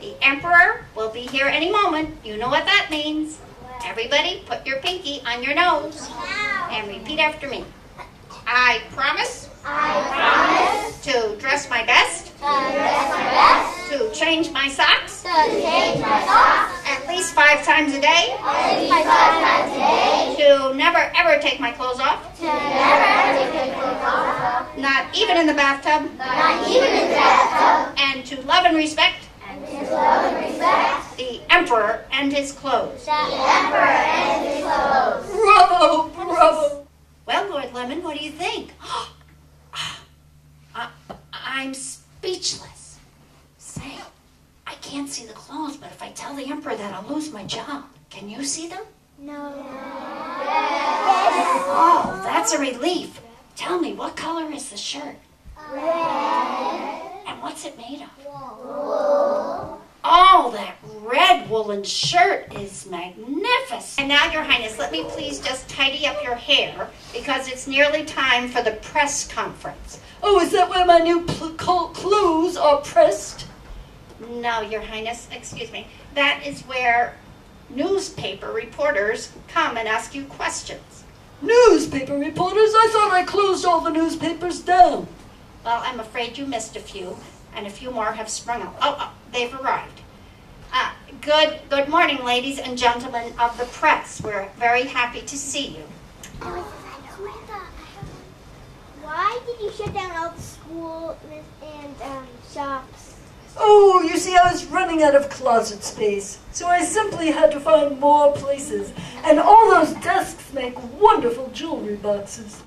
The Emperor will be here any moment. You know what that means. Everybody, put your pinky on your nose and repeat after me. I promise I promise to dress my best, to dress my best, to change my socks to change my socks at least five times a day, at least five times a day, to never ever take my clothes off, to never take my clothes off, not even in the bathtub, not even in the bathtub, and to love and respect and to love and respect the Emperor and his clothes. the emperor and his clothes. Bravo, bravo. Well, Lord Lemon, what do you think? Ah, I, I'm speechless. Say, I can't see the clothes, but if I tell the Emperor that, I'll lose my job. Can you see them? No. Oh, that's a relief. Tell me, what color is the shirt? Red. What's it made of? Wool. Oh, that red woolen shirt is magnificent. And now, Your Highness, let me please just tidy up your hair because it's nearly time for the press conference. Oh, is that where my new clothes are pressed? No, Your Highness, excuse me. That is where newspaper reporters come and ask you questions. Newspaper reporters? I thought I closed all the newspapers down. Well, I'm afraid you missed a few, and a few more have sprung up. Oh, oh they've arrived. Uh, good, good morning, ladies and gentlemen of the press. We're very happy to see you. Why did you shut down all the school and um, shops? Oh, you see, I was running out of closet space, so I simply had to find more places. And all those desks make wonderful jewelry boxes.